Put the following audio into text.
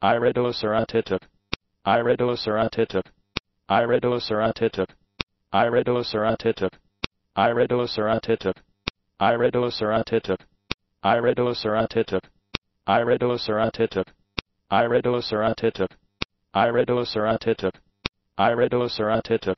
Iridoceratitic. Iridoceratitic. Iridoceratitic. Iridoceratitic. Iridoceratitic. Iridoceratitic. Iridoceratitic. Iridoceratitic. Iridoceratitic. Iridoceratitic. Iridoceratitic.